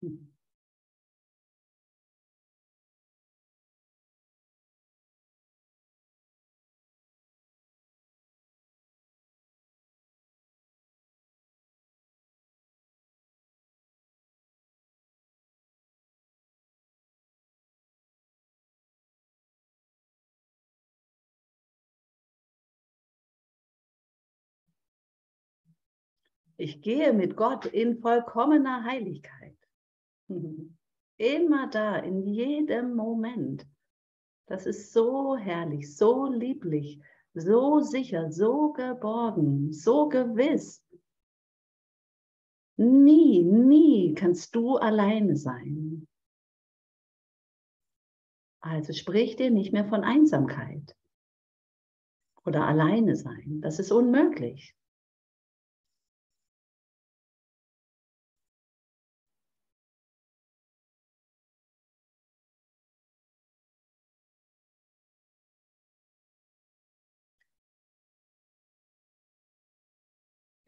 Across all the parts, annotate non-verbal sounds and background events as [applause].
Ich gehe mit Gott in vollkommener Heiligkeit. [laughs] Immer da, in jedem Moment. Das ist so herrlich, so lieblich, so sicher, so geborgen, so gewiss. Nie, nie kannst du alleine sein. Also sprich dir nicht mehr von Einsamkeit oder alleine sein. Das ist unmöglich.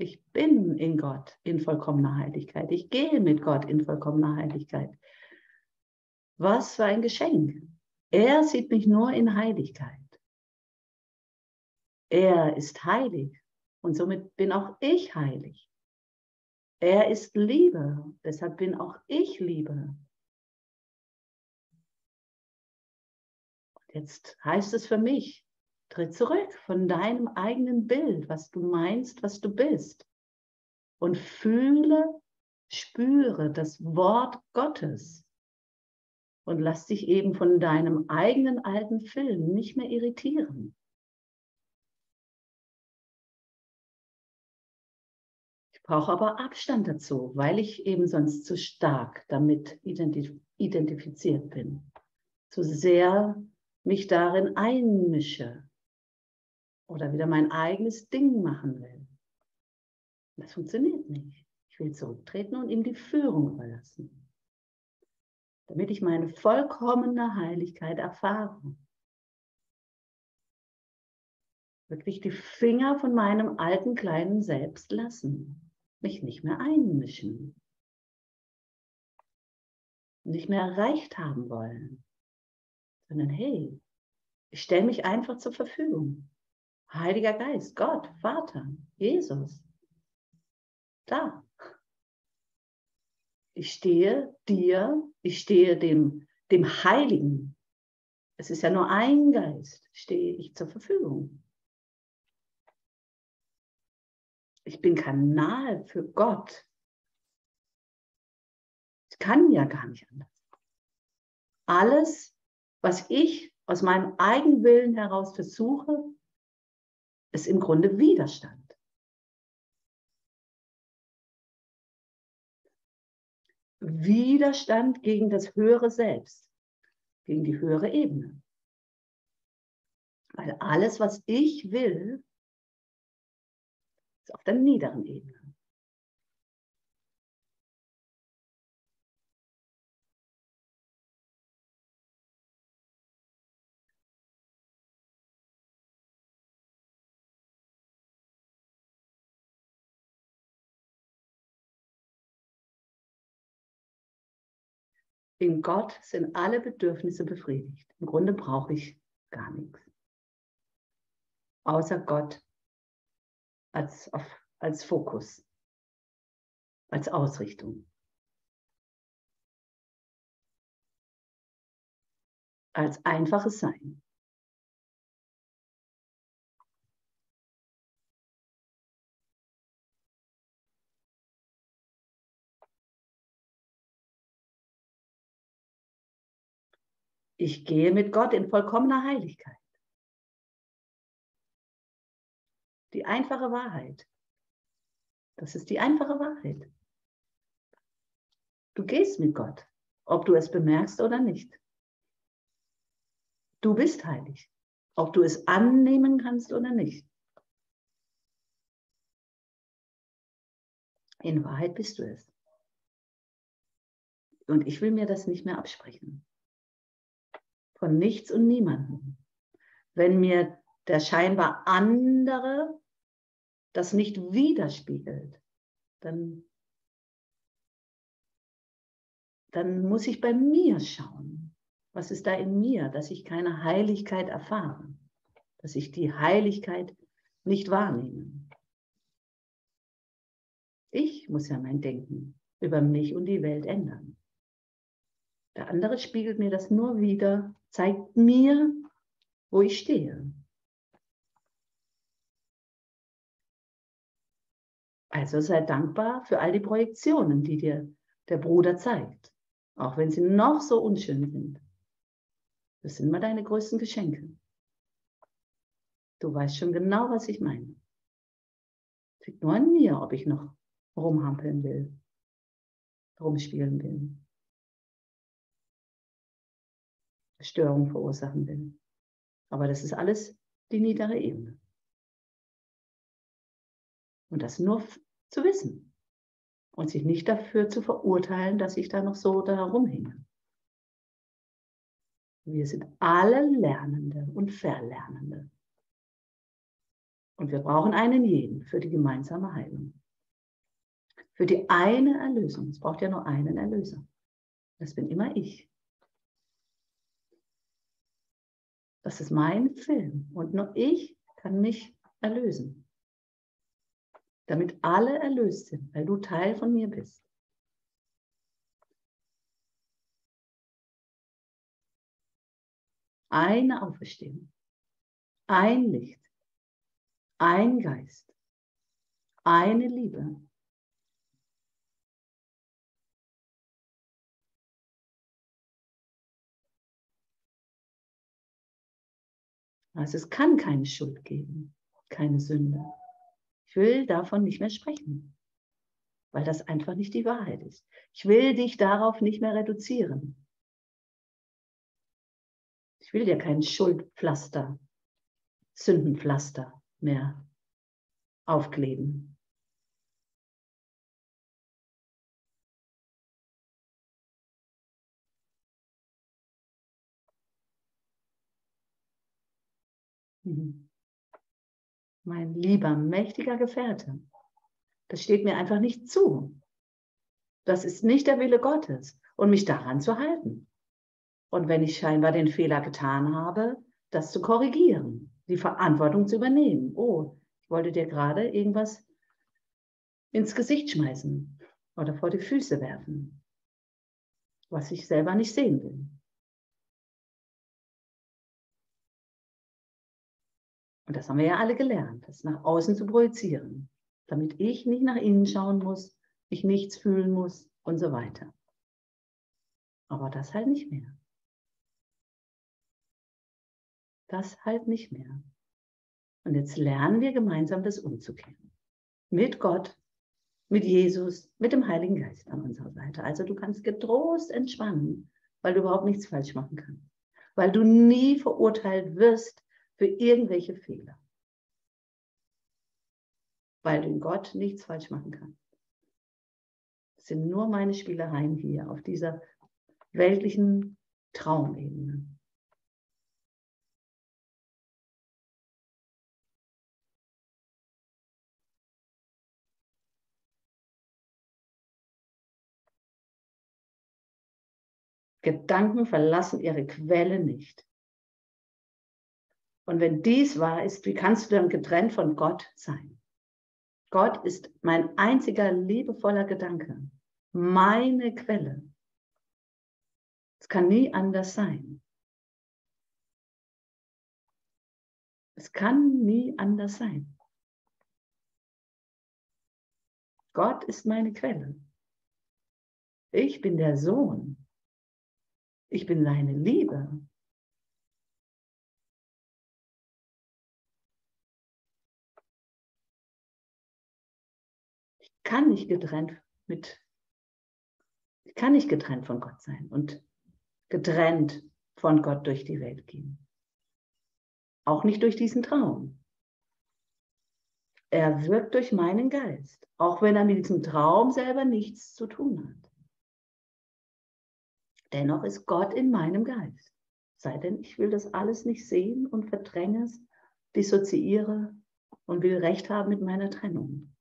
Ich bin in Gott in vollkommener Heiligkeit. Ich gehe mit Gott in vollkommener Heiligkeit. Was für ein Geschenk. Er sieht mich nur in Heiligkeit. Er ist heilig und somit bin auch ich heilig. Er ist Liebe, deshalb bin auch ich Liebe. Jetzt heißt es für mich, Tritt zurück von deinem eigenen Bild, was du meinst, was du bist. Und fühle, spüre das Wort Gottes. Und lass dich eben von deinem eigenen alten Film nicht mehr irritieren. Ich brauche aber Abstand dazu, weil ich eben sonst zu stark damit identif identifiziert bin. Zu sehr mich darin einmische oder wieder mein eigenes Ding machen will. Das funktioniert nicht. Ich will zurücktreten und ihm die Führung überlassen, damit ich meine vollkommene Heiligkeit erfahre. Wirklich die Finger von meinem alten kleinen Selbst lassen, mich nicht mehr einmischen, nicht mehr erreicht haben wollen, sondern hey, ich stelle mich einfach zur Verfügung. Heiliger Geist, Gott, Vater, Jesus. Da. Ich stehe dir, ich stehe dem, dem Heiligen. Es ist ja nur ein Geist, stehe ich zur Verfügung. Ich bin Kanal für Gott. Ich kann ja gar nicht anders. Alles, was ich aus meinem eigenen Willen heraus versuche, ist im Grunde Widerstand. Widerstand gegen das höhere Selbst, gegen die höhere Ebene. Weil alles, was ich will, ist auf der niederen Ebene. In Gott sind alle Bedürfnisse befriedigt. Im Grunde brauche ich gar nichts. Außer Gott als, auf, als Fokus, als Ausrichtung. Als einfaches Sein. Ich gehe mit Gott in vollkommener Heiligkeit. Die einfache Wahrheit. Das ist die einfache Wahrheit. Du gehst mit Gott, ob du es bemerkst oder nicht. Du bist heilig, ob du es annehmen kannst oder nicht. In Wahrheit bist du es. Und ich will mir das nicht mehr absprechen von nichts und niemandem. Wenn mir der scheinbar andere das nicht widerspiegelt, dann dann muss ich bei mir schauen. Was ist da in mir, dass ich keine Heiligkeit erfahre, dass ich die Heiligkeit nicht wahrnehme. Ich muss ja mein Denken über mich und die Welt ändern. Der andere spiegelt mir das nur wieder, zeigt mir, wo ich stehe. Also sei dankbar für all die Projektionen, die dir der Bruder zeigt, auch wenn sie noch so unschön sind. Das sind mal deine größten Geschenke. Du weißt schon genau, was ich meine. Es liegt nur an mir, ob ich noch rumhampeln will, rumspielen will, Störung verursachen will. Aber das ist alles die niedere Ebene. Und das nur zu wissen und sich nicht dafür zu verurteilen, dass ich da noch so da rumhinge. Wir sind alle Lernende und Verlernende. Und wir brauchen einen jeden für die gemeinsame Heilung. Für die eine Erlösung. Es braucht ja nur einen Erlöser. Das bin immer ich. Das ist mein Film. Und nur ich kann mich erlösen. Damit alle erlöst sind, weil du Teil von mir bist. Eine Auferstehung. Ein Licht. Ein Geist. Eine Liebe. Also es kann keine Schuld geben, keine Sünde. Ich will davon nicht mehr sprechen, weil das einfach nicht die Wahrheit ist. Ich will dich darauf nicht mehr reduzieren. Ich will dir kein Schuldpflaster, Sündenpflaster mehr aufkleben. Mein lieber, mächtiger Gefährte, das steht mir einfach nicht zu. Das ist nicht der Wille Gottes und mich daran zu halten. Und wenn ich scheinbar den Fehler getan habe, das zu korrigieren, die Verantwortung zu übernehmen. Oh, ich wollte dir gerade irgendwas ins Gesicht schmeißen oder vor die Füße werfen, was ich selber nicht sehen will. Und das haben wir ja alle gelernt, das nach außen zu projizieren, damit ich nicht nach innen schauen muss, ich nichts fühlen muss und so weiter. Aber das halt nicht mehr. Das halt nicht mehr. Und jetzt lernen wir gemeinsam das umzukehren. Mit Gott, mit Jesus, mit dem Heiligen Geist an unserer Seite. Also du kannst getrost entspannen, weil du überhaupt nichts falsch machen kannst. Weil du nie verurteilt wirst für irgendwelche Fehler. Weil du Gott nichts falsch machen kannst. Das sind nur meine Spielereien hier auf dieser weltlichen Traumebene. Gedanken verlassen ihre Quelle nicht. Und wenn dies wahr ist, wie kannst du dann getrennt von Gott sein? Gott ist mein einziger liebevoller Gedanke, meine Quelle. Es kann nie anders sein. Es kann nie anders sein. Gott ist meine Quelle. Ich bin der Sohn. Ich bin seine Liebe. Kann nicht getrennt mit, ich kann nicht getrennt von Gott sein und getrennt von Gott durch die Welt gehen. Auch nicht durch diesen Traum. Er wirkt durch meinen Geist, auch wenn er mit diesem Traum selber nichts zu tun hat. Dennoch ist Gott in meinem Geist. Sei denn, ich will das alles nicht sehen und verdränge es, dissoziiere und will Recht haben mit meiner Trennung.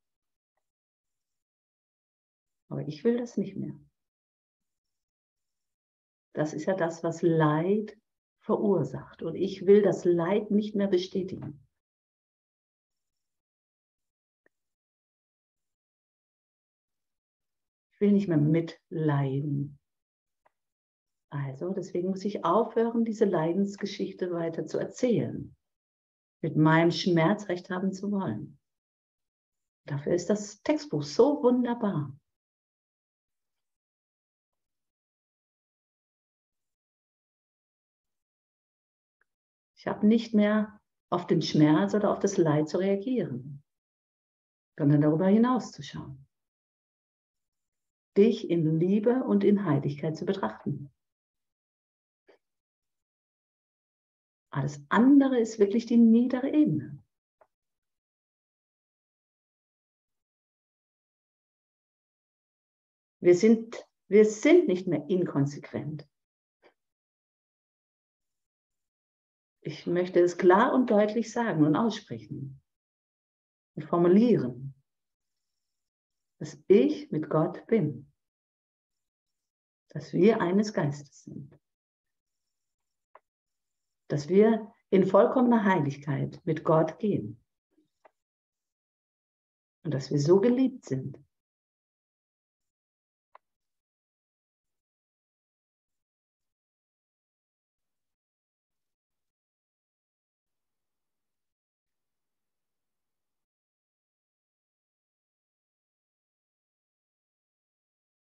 Aber ich will das nicht mehr. Das ist ja das, was Leid verursacht. Und ich will das Leid nicht mehr bestätigen. Ich will nicht mehr mitleiden. Also, deswegen muss ich aufhören, diese Leidensgeschichte weiter zu erzählen. Mit meinem Schmerz recht haben zu wollen. Dafür ist das Textbuch so wunderbar. Habe nicht mehr auf den Schmerz oder auf das Leid zu reagieren, sondern darüber hinaus zu schauen. Dich in Liebe und in Heiligkeit zu betrachten. Alles andere ist wirklich die niedere Ebene. Wir sind, wir sind nicht mehr inkonsequent. Ich möchte es klar und deutlich sagen und aussprechen und formulieren, dass ich mit Gott bin, dass wir eines Geistes sind, dass wir in vollkommener Heiligkeit mit Gott gehen und dass wir so geliebt sind,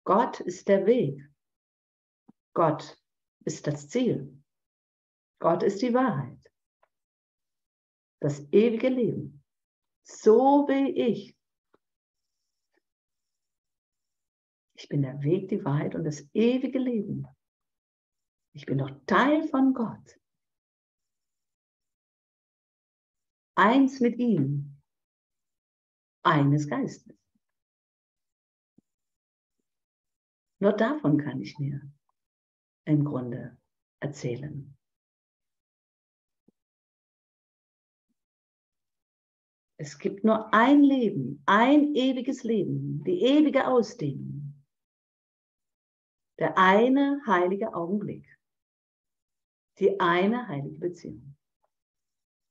Gott ist der Weg. Gott ist das Ziel. Gott ist die Wahrheit. Das ewige Leben. So wie ich. Ich bin der Weg, die Wahrheit und das ewige Leben. Ich bin doch Teil von Gott. Eins mit ihm. Eines Geistes. Nur davon kann ich mir im Grunde erzählen. Es gibt nur ein Leben, ein ewiges Leben, die ewige Ausdehnung. Der eine heilige Augenblick, die eine heilige Beziehung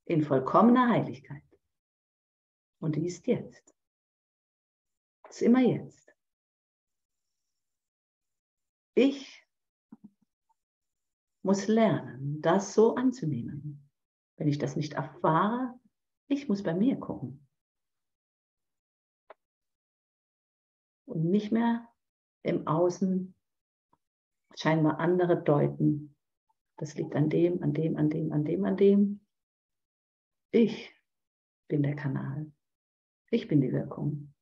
in vollkommener Heiligkeit. Und die ist jetzt. Ist immer jetzt. Ich muss lernen, das so anzunehmen. Wenn ich das nicht erfahre, ich muss bei mir gucken. Und nicht mehr im Außen scheinbar andere deuten. Das liegt an dem, an dem, an dem, an dem, an dem. Ich bin der Kanal. Ich bin die Wirkung.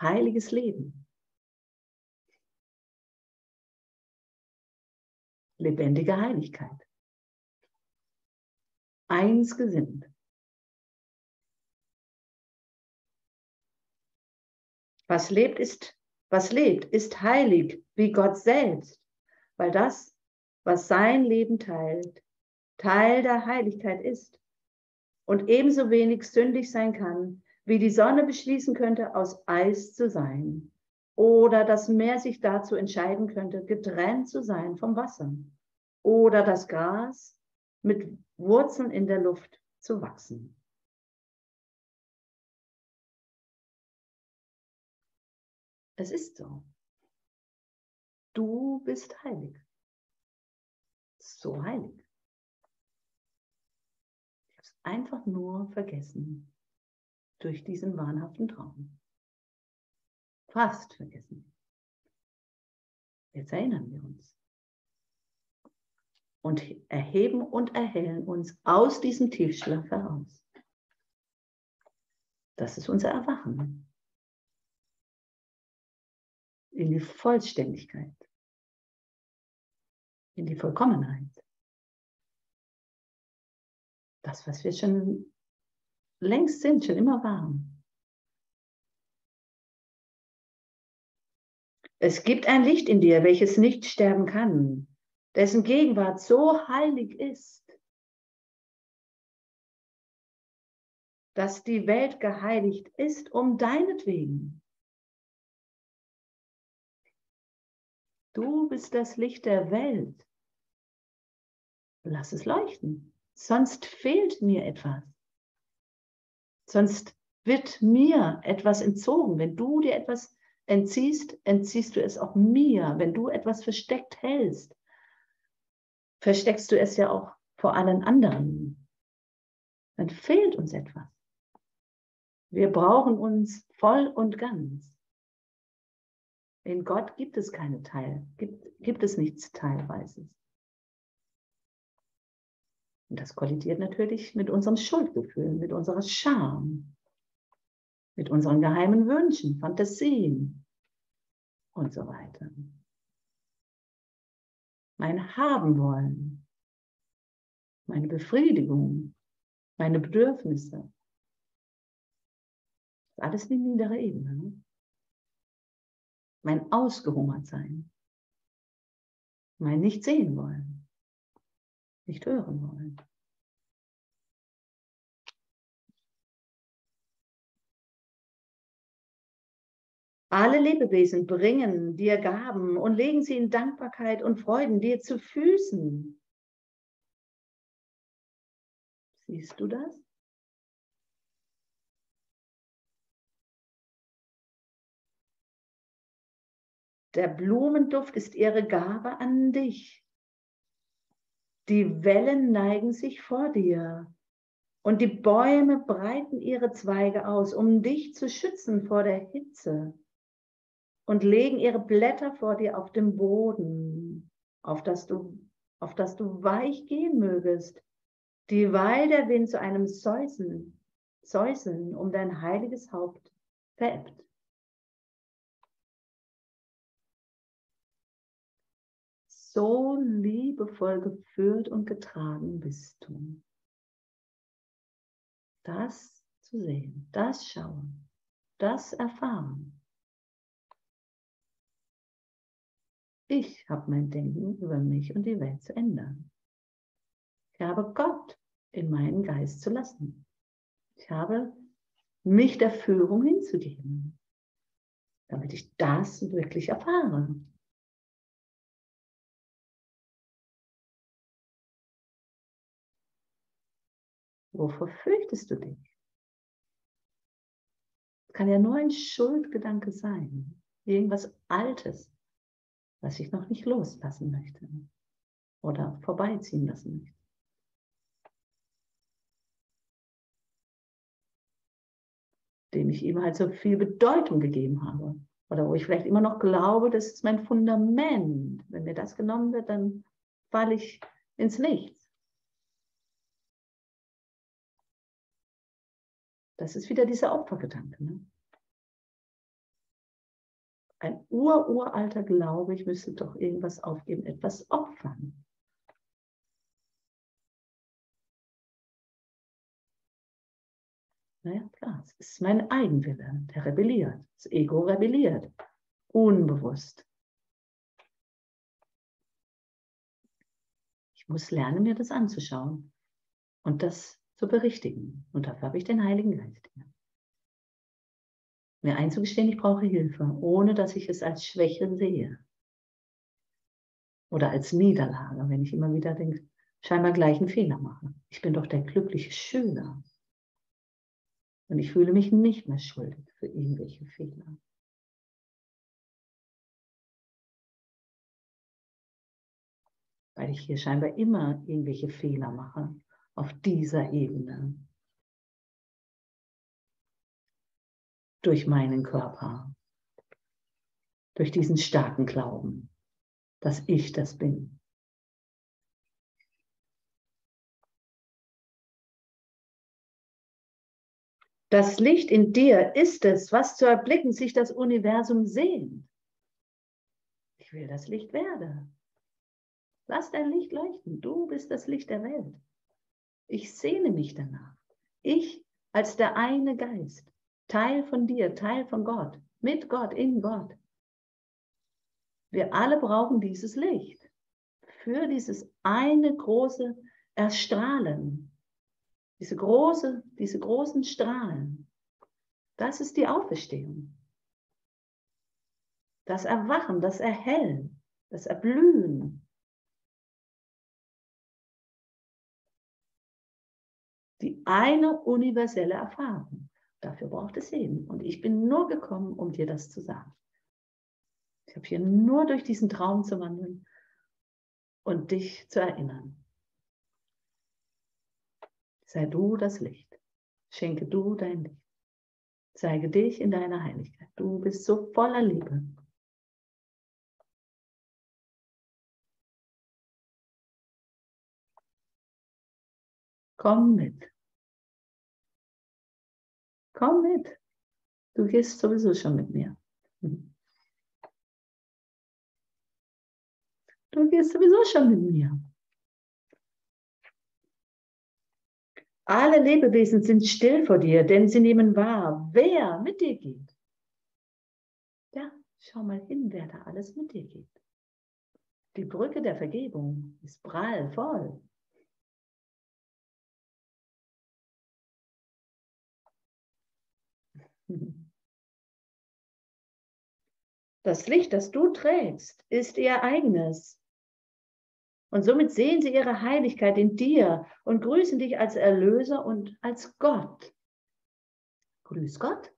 Heiliges Leben. Lebendige Heiligkeit. Eins gesinnt. Was lebt, ist, was lebt, ist heilig wie Gott selbst, weil das, was sein Leben teilt, Teil der Heiligkeit ist und ebenso wenig sündig sein kann wie die Sonne beschließen könnte, aus Eis zu sein. Oder das Meer sich dazu entscheiden könnte, getrennt zu sein vom Wasser. Oder das Gras mit Wurzeln in der Luft zu wachsen. Es ist so. Du bist heilig. So heilig. Ich habe es einfach nur vergessen durch diesen wahnhaften Traum. Fast vergessen. Jetzt erinnern wir uns. Und erheben und erhellen uns aus diesem Tiefschlaf heraus. Das ist unser Erwachen. In die Vollständigkeit. In die Vollkommenheit. Das, was wir schon längst sind, schon immer waren. Es gibt ein Licht in dir, welches nicht sterben kann, dessen Gegenwart so heilig ist, dass die Welt geheiligt ist um deinetwegen. Du bist das Licht der Welt. Lass es leuchten, sonst fehlt mir etwas. Sonst wird mir etwas entzogen. Wenn du dir etwas entziehst, entziehst du es auch mir. Wenn du etwas versteckt hältst, versteckst du es ja auch vor allen anderen. Dann fehlt uns etwas. Wir brauchen uns voll und ganz. In Gott gibt es keine Teil, gibt, gibt es nichts Teilweises. Und das kollidiert natürlich mit unserem Schuldgefühl, mit unserer Scham, mit unseren geheimen Wünschen, Fantasien und so weiter. Mein Haben wollen, meine Befriedigung, meine Bedürfnisse. Alles die niedere Ebene. Ne? Mein ausgehungert sein, mein nicht sehen wollen, nicht hören wollen. Alle Lebewesen bringen dir Gaben und legen sie in Dankbarkeit und Freuden dir zu Füßen. Siehst du das? Der Blumenduft ist ihre Gabe an dich. Die Wellen neigen sich vor dir und die Bäume breiten ihre Zweige aus, um dich zu schützen vor der Hitze und legen ihre Blätter vor dir auf dem Boden, auf das du, auf das du weich gehen mögest, dieweil der Wind zu einem Säuseln, Säuseln um dein heiliges Haupt verebbt. So liebevoll geführt und getragen bist du. Das zu sehen, das schauen, das erfahren. Ich habe mein Denken über mich und die Welt zu ändern. Ich habe Gott in meinen Geist zu lassen. Ich habe mich der Führung hinzugeben, damit ich das wirklich erfahre. Wovor fürchtest du dich? Kann ja nur ein Schuldgedanke sein, irgendwas Altes, was ich noch nicht loslassen möchte oder vorbeiziehen lassen möchte. Dem ich ihm halt so viel Bedeutung gegeben habe. Oder wo ich vielleicht immer noch glaube, das ist mein Fundament. Wenn mir das genommen wird, dann falle ich ins Nichts. Das ist wieder dieser Opfergedanke. Ne? ein ururalter Glaube, ich müsste doch irgendwas aufgeben, etwas opfern. Naja, klar, es ist mein Eigenwille, der rebelliert. Das Ego rebelliert. Unbewusst. Ich muss lernen, mir das anzuschauen und das zu berichtigen. Und dafür habe ich den Heiligen Geist hier mir einzugestehen, ich brauche Hilfe, ohne dass ich es als Schwäche sehe. Oder als Niederlage, wenn ich immer wieder denke, scheinbar gleich einen Fehler mache. Ich bin doch der glückliche Schüler. Und ich fühle mich nicht mehr schuldig für irgendwelche Fehler. Weil ich hier scheinbar immer irgendwelche Fehler mache auf dieser Ebene. durch meinen Körper, durch diesen starken Glauben, dass ich das bin. Das Licht in dir ist es, was zu erblicken sich das Universum sehnt. Ich will das Licht werden. Lass dein Licht leuchten. Du bist das Licht der Welt. Ich sehne mich danach. Ich als der eine Geist. Teil von dir, Teil von Gott, mit Gott, in Gott. Wir alle brauchen dieses Licht für dieses eine große Erstrahlen. Diese, große, diese großen Strahlen, das ist die Auferstehung. Das Erwachen, das Erhellen, das Erblühen. Die eine universelle Erfahrung. Dafür braucht es Segen. Und ich bin nur gekommen, um dir das zu sagen. Ich habe hier nur durch diesen Traum zu wandeln und dich zu erinnern. Sei du das Licht. Schenke du dein Licht. Zeige dich in deiner Heiligkeit. Du bist so voller Liebe. Komm mit. Komm mit. Du gehst sowieso schon mit mir. Du gehst sowieso schon mit mir. Alle Lebewesen sind still vor dir, denn sie nehmen wahr, wer mit dir geht. Ja, schau mal hin, wer da alles mit dir geht. Die Brücke der Vergebung ist prall voll. Das Licht, das du trägst, ist ihr eigenes. Und somit sehen sie ihre Heiligkeit in dir und grüßen dich als Erlöser und als Gott. Grüß Gott.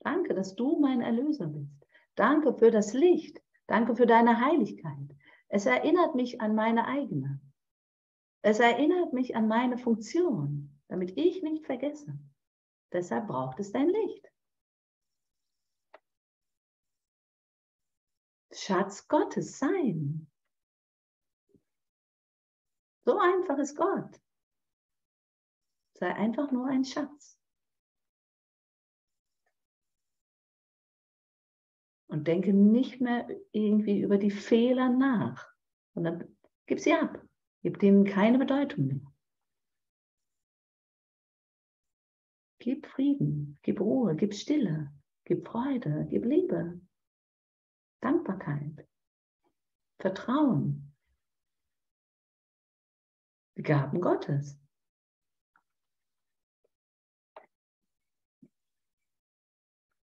Danke, dass du mein Erlöser bist. Danke für das Licht. Danke für deine Heiligkeit. Es erinnert mich an meine eigene. Es erinnert mich an meine Funktion, damit ich nicht vergesse. Deshalb braucht es dein Licht. Schatz Gottes sein. So einfach ist Gott. Sei einfach nur ein Schatz. Und denke nicht mehr irgendwie über die Fehler nach, sondern gib sie ab. Gib denen keine Bedeutung mehr. Gib Frieden, gib Ruhe, gib Stille, gib Freude, gib Liebe. Dankbarkeit, Vertrauen, die Gaben Gottes.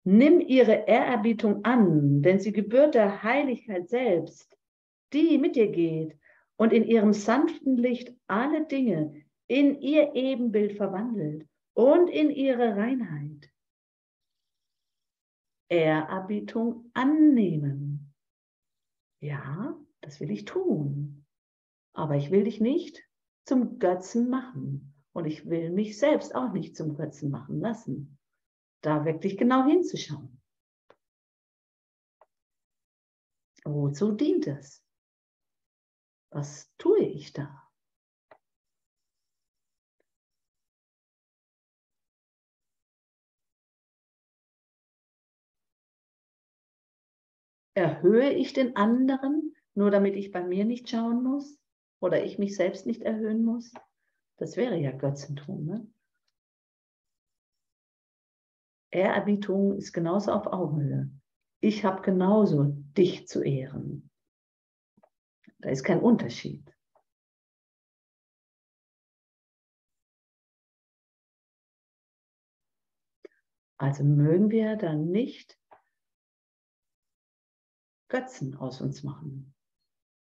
Nimm ihre Ehrerbietung an, denn sie gebührt der Heiligkeit selbst, die mit dir geht und in ihrem sanften Licht alle Dinge in ihr Ebenbild verwandelt und in ihre Reinheit. Ehrerbietung annehmen. Ja, das will ich tun. Aber ich will dich nicht zum Götzen machen. Und ich will mich selbst auch nicht zum Götzen machen lassen. Da wirklich genau hinzuschauen. Wozu dient es? Was tue ich da? Erhöhe ich den anderen, nur damit ich bei mir nicht schauen muss? Oder ich mich selbst nicht erhöhen muss? Das wäre ja Götzentum. Ne? Ehrerbietung ist genauso auf Augenhöhe. Ich habe genauso dich zu ehren. Da ist kein Unterschied. Also mögen wir dann nicht Götzen aus uns machen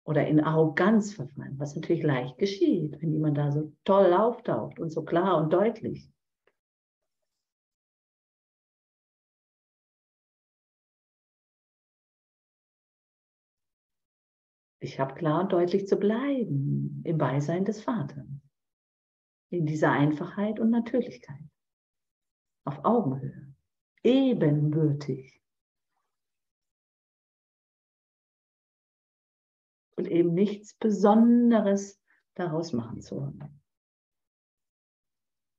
oder in Arroganz verfallen, was natürlich leicht geschieht, wenn jemand da so toll auftaucht und so klar und deutlich. Ich habe klar und deutlich zu bleiben im Beisein des Vaters, in dieser Einfachheit und Natürlichkeit, auf Augenhöhe, ebenbürtig. Und eben nichts Besonderes daraus machen zu wollen.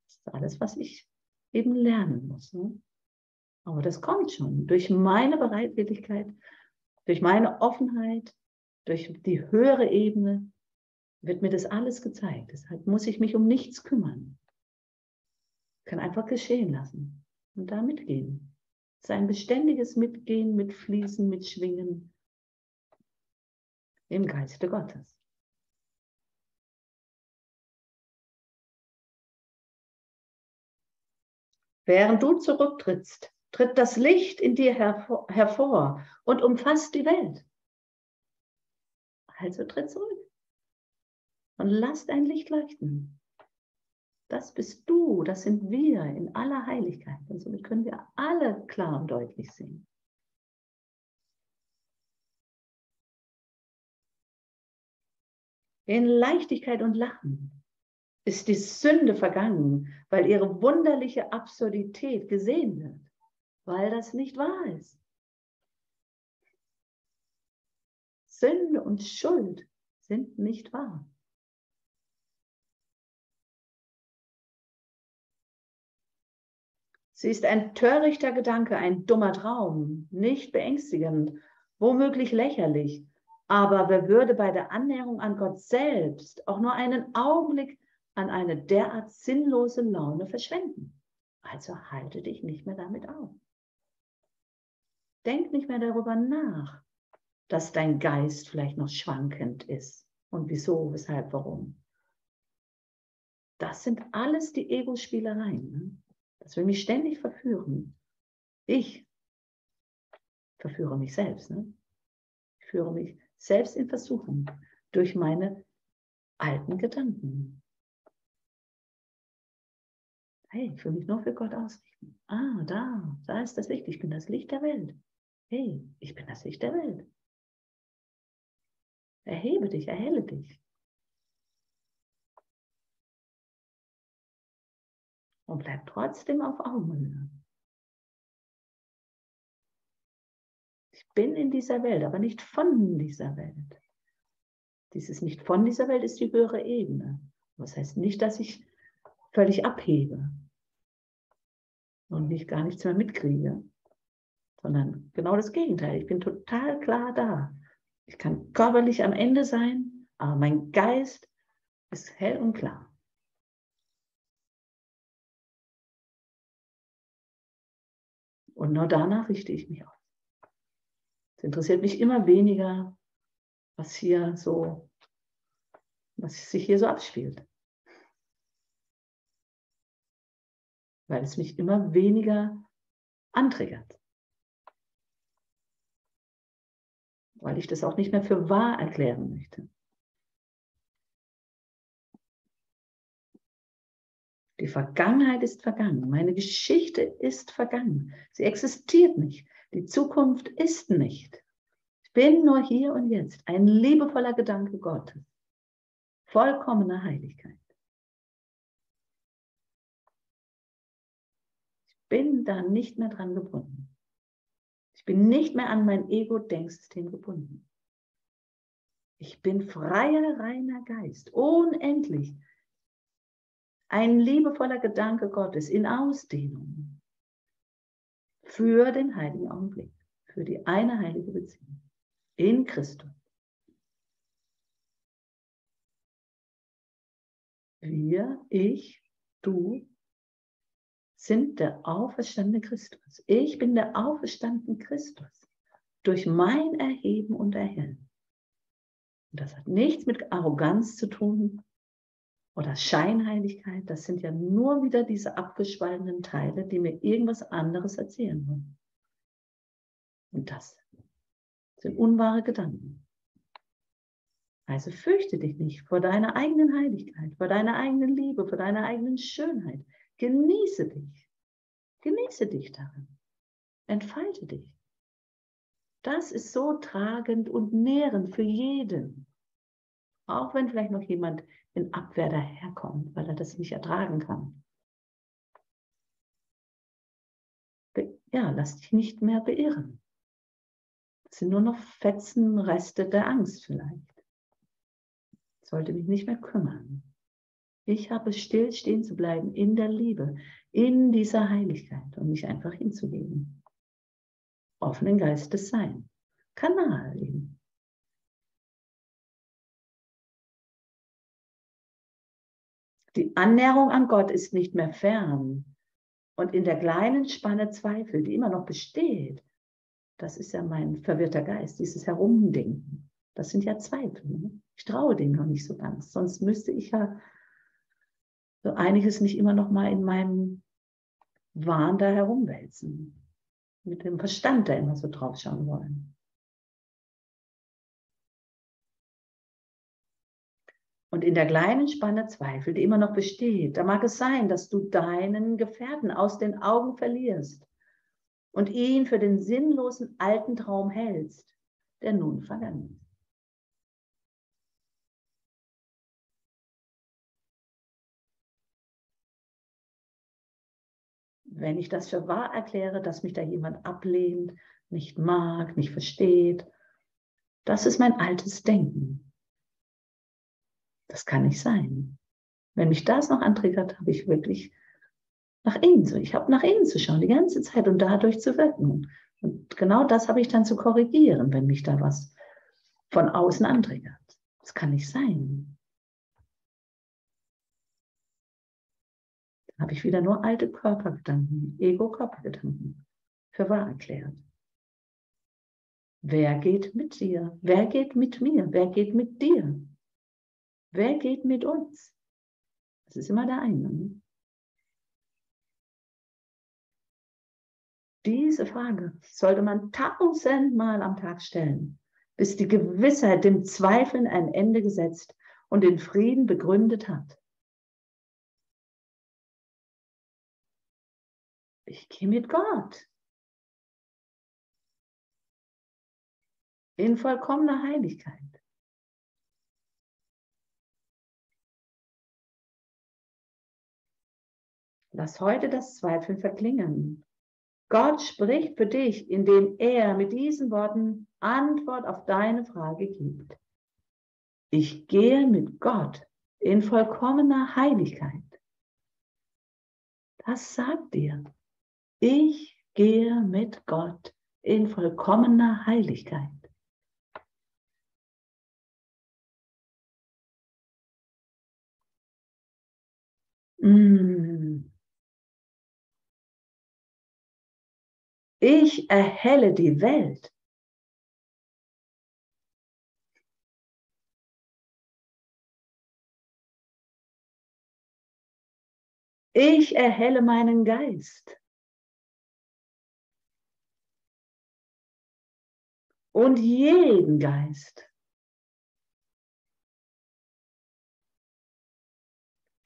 Das ist alles, was ich eben lernen muss. Ne? Aber das kommt schon durch meine Bereitwilligkeit, durch meine Offenheit, durch die höhere Ebene wird mir das alles gezeigt. Deshalb muss ich mich um nichts kümmern. Ich kann einfach geschehen lassen und da mitgehen. Es ist ein beständiges Mitgehen, Mitfließen, Mitschwingen, im Geiste Gottes. Während du zurücktrittst, tritt das Licht in dir hervor, und umfasst die Welt. Also tritt zurück und lass dein Licht leuchten. Das bist du, das sind wir in aller Heiligkeit. Und somit können wir alle klar und deutlich sehen. In Leichtigkeit und Lachen ist die Sünde vergangen, weil ihre wunderliche Absurdität gesehen wird, weil das nicht wahr ist. Sünde und Schuld sind nicht wahr. Sie ist ein törichter Gedanke, ein dummer Traum, nicht beängstigend, womöglich lächerlich, aber wer würde bei der Annäherung an Gott selbst auch nur einen Augenblick an eine derart sinnlose Laune verschwenden? Also halte dich nicht mehr damit auf. Denk nicht mehr darüber nach, dass dein Geist vielleicht noch schwankend ist. Und wieso, weshalb, warum. Das sind alles die Ego-Spielereien. Ne? Das will mich ständig verführen. Ich verführe mich selbst. Ne? Ich führe mich selbst in Versuchung durch meine alten Gedanken. Hey, ich will mich nur für Gott ausrichten. Ah, da, da ist das Licht. Ich bin das Licht der Welt. Hey, ich bin das Licht der Welt. Erhebe dich, erhelle dich. Und bleib trotzdem auf Augenhöhe. Bin in dieser Welt, aber nicht von dieser Welt. Dieses nicht von dieser Welt ist die höhere Ebene. Das heißt nicht, dass ich völlig abhebe und nicht gar nichts mehr mitkriege, sondern genau das Gegenteil. Ich bin total klar da. Ich kann körperlich am Ende sein, aber mein Geist ist hell und klar. Und nur danach richte ich mich auf. Es interessiert mich immer weniger, was hier so, was sich hier so abspielt. Weil es mich immer weniger antriggert. Weil ich das auch nicht mehr für wahr erklären möchte. Die Vergangenheit ist vergangen. Meine Geschichte ist vergangen. Sie existiert nicht. Die Zukunft ist nicht. Ich bin nur hier und jetzt ein liebevoller Gedanke Gottes. Vollkommene Heiligkeit. Ich bin da nicht mehr dran gebunden. Ich bin nicht mehr an mein Ego-Denksystem gebunden. Ich bin freier, reiner Geist, unendlich. Ein liebevoller Gedanke Gottes in Ausdehnung für den heiligen Augenblick, für die eine heilige Beziehung in Christus. Wir, ich, du sind der auferstandene Christus. Ich bin der auferstandene Christus durch mein Erheben und Erhellen. Und das hat nichts mit Arroganz zu tun, oder Scheinheiligkeit, das sind ja nur wieder diese abgespaltenen Teile, die mir irgendwas anderes erzählen wollen. Und das sind unwahre Gedanken. Also fürchte dich nicht vor deiner eigenen Heiligkeit, vor deiner eigenen Liebe, vor deiner eigenen Schönheit. Genieße dich. Genieße dich darin. Entfalte dich. Das ist so tragend und nährend für jeden. Auch wenn vielleicht noch jemand in Abwehr daherkommt, weil er das nicht ertragen kann. Ja, lass dich nicht mehr beirren. Das sind nur noch Fetzen, Reste der Angst vielleicht. Ich sollte mich nicht mehr kümmern. Ich habe still stehen zu bleiben in der Liebe, in dieser Heiligkeit und mich einfach hinzugeben. Offenen Geistes sein. Kanal eben. Die Annäherung an Gott ist nicht mehr fern. Und in der kleinen Spanne Zweifel, die immer noch besteht, das ist ja mein verwirrter Geist, dieses Herumdenken. Das sind ja Zweifel. Ne? Ich traue dem noch nicht so ganz. Sonst müsste ich ja so einiges nicht immer noch mal in meinem Wahn da herumwälzen. Mit dem Verstand da immer so draufschauen wollen. Und in der kleinen Spanne Zweifel, die immer noch besteht, da mag es sein, dass du deinen Gefährten aus den Augen verlierst und ihn für den sinnlosen alten Traum hältst, der nun vergangen ist. Wenn ich das für wahr erkläre, dass mich da jemand ablehnt, nicht mag, nicht versteht, das ist mein altes Denken. Das kann nicht sein. Wenn mich das noch antriggert, habe ich wirklich nach innen zu. Ich habe nach innen zu schauen die ganze Zeit und dadurch zu wirken. Und genau das habe ich dann zu korrigieren, wenn mich da was von außen antriggert. Das kann nicht sein. Dann habe ich wieder nur alte Körpergedanken, Ego-Körpergedanken für wahr erklärt. Wer geht mit dir? Wer geht mit mir? Wer geht mit dir? Wer geht mit uns? Das ist immer der eine. Ne? Diese Frage sollte man tausendmal am Tag stellen, bis die Gewissheit dem Zweifeln ein Ende gesetzt und den Frieden begründet hat. Ich gehe mit Gott. In vollkommener Heiligkeit. Lass heute das Zweifeln verklingen Gott spricht für dich, indem er mit diesen Worten Antwort auf deine Frage gibt. Ich gehe mit Gott in vollkommener Heiligkeit. Das sagt dir. Ich gehe mit Gott in vollkommener Heiligkeit. Mm. Erhelle die Welt. Ich erhelle meinen Geist. Und jeden Geist,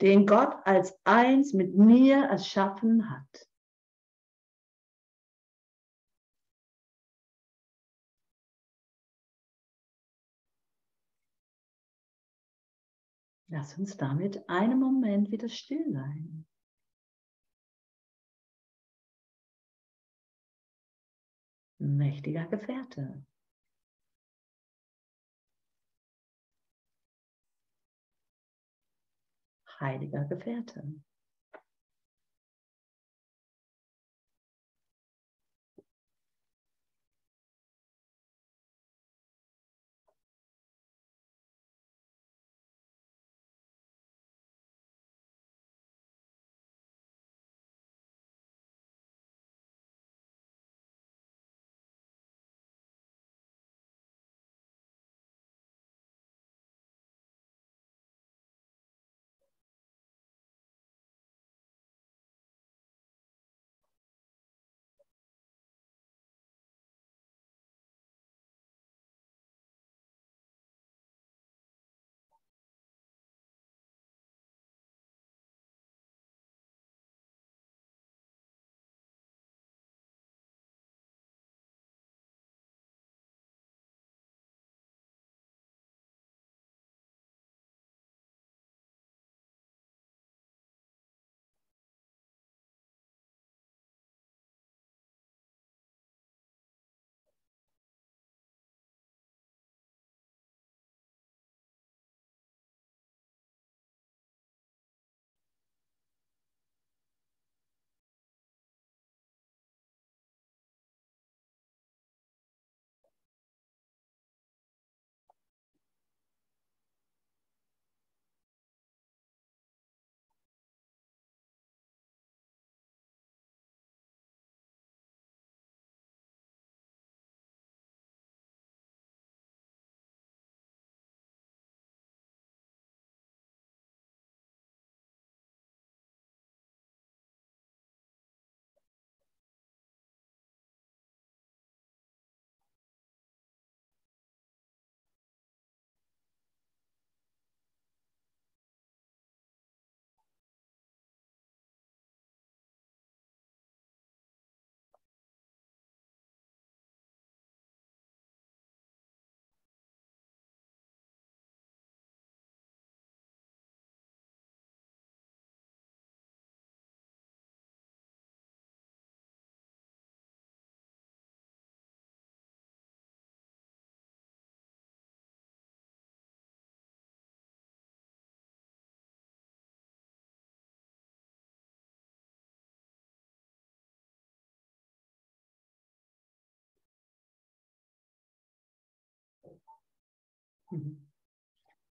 den Gott als eins mit mir erschaffen hat. Lass uns damit einen Moment wieder still sein. Mächtiger Gefährte. Heiliger Gefährte.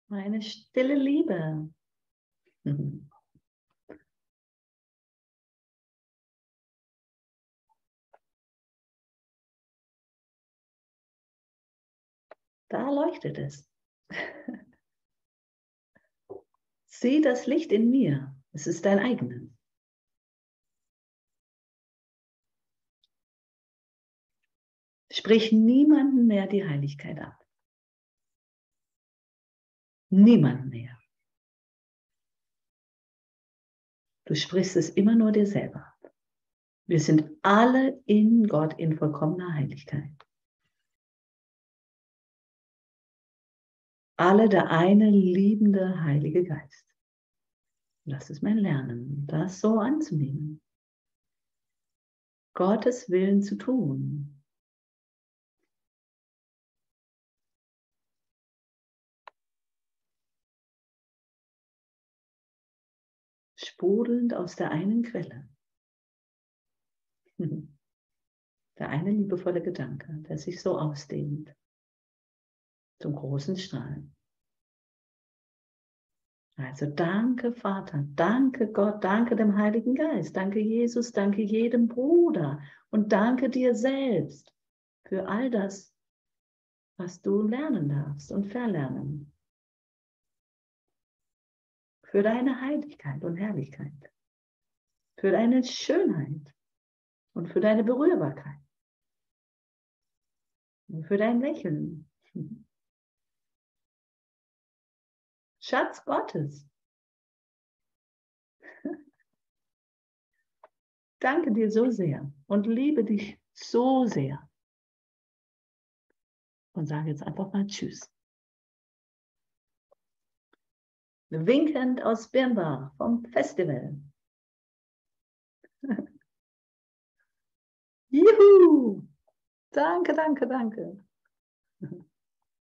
Meine stille Liebe. Da leuchtet es. Sieh das Licht in mir. Es ist dein eigenes. Sprich niemanden mehr die Heiligkeit ab. Niemand mehr. Du sprichst es immer nur dir selber. Wir sind alle in Gott in vollkommener Heiligkeit. Alle der eine liebende Heilige Geist. Das ist mein Lernen, das so anzunehmen. Gottes Willen zu tun, sprudelnd aus der einen Quelle. [laughs] Der eine liebevolle Gedanke, der sich so ausdehnt zum großen Strahlen. Also danke Vater, danke Gott, danke dem Heiligen Geist, danke Jesus, danke jedem Bruder und danke dir selbst für all das, was du lernen darfst und verlernen für deine Heiligkeit und Herrlichkeit, für deine Schönheit und für deine Berührbarkeit und für dein Lächeln. Schatz Gottes. [laughs] Danke dir so sehr und liebe dich so sehr. Und sage jetzt einfach mal Tschüss. Winkend aus Birnbach vom Festival. [laughs] Juhu! Danke, danke, danke.